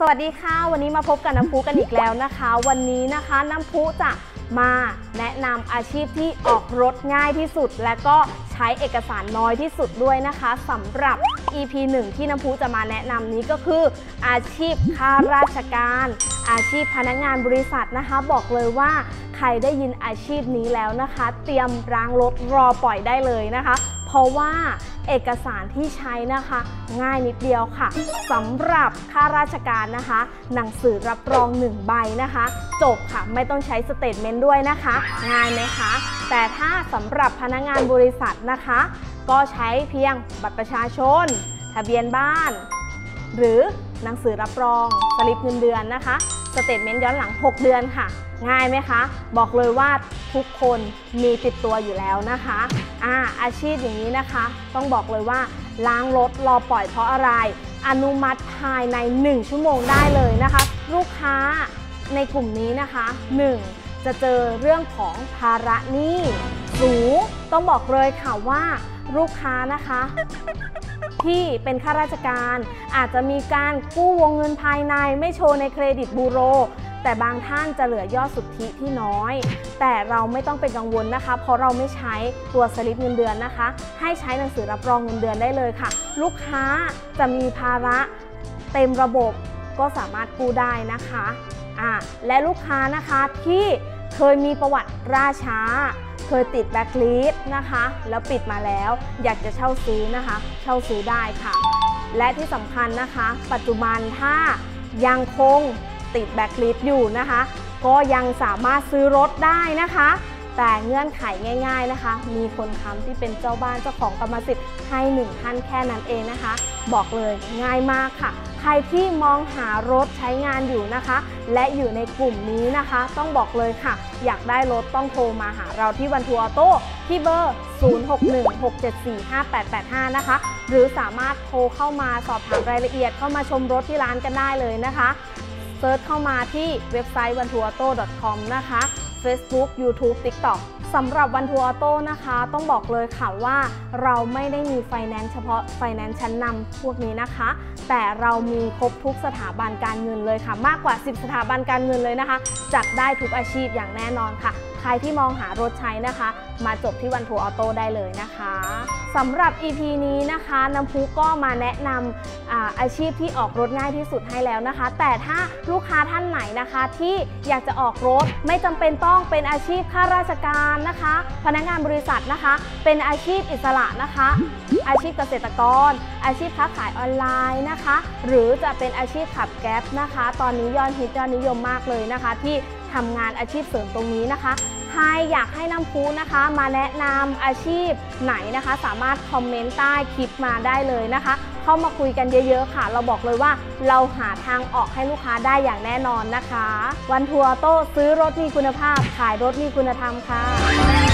สวัสดีค่ะ วันนี้มาพบกับน้ำพุกันอีกแล้วนะคะ วันนี้นะคะน้ำพุจะมาแนะนำอาชีพที่ออกรถง่ายที่สุด และก็ใช้เอกสารน้อยที่สุดด้วยนะคะสำหรับ EP 1 ที่น้ำพุจะมาแนะนำนี้ก็คือ อาชีพข้าราชการ อาชีพพนักงานบริษัทนะคะ บอกเลยว่าใครได้ยินอาชีพนี้แล้วนะคะ เตรียมล้างรถรอปล่อยได้เลยนะคะ เพราะว่าเอกสารที่ใช้นะคะ ง่ายนิดเดียวค่ะสำหรับข้าราชการนะคะ หนังสือรับรอง1ใบนะคะ จบค่ะไม่ต้องใช้ statement ด้วยนะคะง่ายไหมคะแต่ถ้าสำหรับพนักงานบริษัทนะคะ ก็ใช้เพียงบัตรประชาชน ทะเบียนบ้าน หรือหนังสือรับรองสลิปเงินเดือนนะคะ statement ย้อนหลัง 6 เดือนค่ะ ง่ายไหมคะ บอกเลยว่าทุกคนมีติดตัวอยู่แล้วนะคะอ่าอาชีพอย่างนี้นะคะ ต้องบอกเลยว่าล้างรถรอปล่อยเพราะอะไร อนุมัติภายใน 1 ชั่วโมงได้เลยนะคะ ลูกค้าในกลุ่มนี้นะคะ 1. จะเจอเรื่องของภาระหนี้สูงต้องบอกเลยค่ะว่าลูกค้านะคะ ที่เป็นข้าราชการ อาจจะมีการกู้วงเงินภายในไม่โชว์ในเครดิตบูโร แต่บางท่านจะเหลือยอดสุทธิที่น้อย แต่เราไม่ต้องเป็นกังวลนะคะ เพราะเราไม่ใช้ตัวสลิปเงินเดือนนะคะ ให้ใช้หนังสือรับรองเงินเดือนได้เลยค่ะ ลูกค้าจะมีภาระเต็มระบบก็สามารถกู้ได้นะคะอ่าและลูกค้านะคะที่เคยมีประวัติราช้า เคยติดแบ็คลิสนะคะ แล้วปิดมาแล้ว อยากจะเช่าซื้อนะคะ เช่าซื้อได้ค่ะ และที่สำคัญนะคะ ปัจจุบันถ้ายังคงติดแบ็คลิสอยู่นะคะ ก็ยังสามารถซื้อรถได้นะคะ แต่เงื่อนไขง่าย ๆนะคะ มีคนค้ำที่เป็นเจ้าบ้านเจ้าของกรรมสิทธิ์ให้หนึ่งท่านแค่นั้นเองนะคะ บอกเลยง่ายมากค่ะ ใครที่มองหารถใช้งานอยู่นะคะ และอยู่ในกลุ่มนี้นะคะ ต้องบอกเลยค่ะ อยากได้รถต้องโทรมาหาเราที่วันทัวร์ออโต้ที่เบอร์ 0616745885 นะคะ หรือสามารถโทรเข้ามาสอบถามรายละเอียดเข้ามาชมรถที่ร้านกันได้เลยนะคะ search เข้ามาที่เว็บไซต์ o n e t o u r a u t o c o m นะคะ Facebook YouTube TikTok สำหรับ One Tour Auto นะคะ ต้องบอกเลยค่ะว่าเราไม่ได้มีไฟแนนซ์เฉพาะไฟแนนซ์ชั้นนำพวกนี้นะคะ แต่เรามีครบทุกสถาบันการเงินเลยค่ะ มากกว่า 10 สถาบันการเงินเลยนะคะจัดได้ทุกอาชีพอย่างแน่นอนค่ะ ใครที่มองหารถใช้นะคะ มาจบที่วันทัวออโต้ได้เลยนะคะสำหรับ EP นี้นะคะน้ำพุก็มาแนะนำอาอาชีพที่ออกรถง่ายที่สุดให้แล้วนะคะ แต่ถ้าลูกค้าท่านไหนนะคะที่อยากจะออกรถไม่จำเป็นต้องเป็นอาชีพข้าราชการนะคะ พนักงานบริษัทนะคะ เป็นอาชีพอิสระนะคะ อาชีพเกษตรกร อาชีพค้าขายออนไลน์นะคะ หรือจะเป็นอาชีพขับแก๊ปนะคะ ตอนนี้ยอดฮิตยอดนิยมมากเลยนะคะ ที่ทำงานอาชีพเสริมตรงนี้นะคะ ครอยากให้น้ำพุนะคะ มาแนะนำอาชีพไหนนะคะ สามารถคอมเมนต์ใต้คลิปมาได้เลยนะคะ เข้ามาคุยกันเยอะๆค่ะ เราบอกเลยว่าเราหาทางออกให้ลูกค้าได้อย่างแน่นอนนะคะ วันทัวร์โต้ซื้อรถมีคุณภาพ ขายรถมีคุณธรรมค่ะ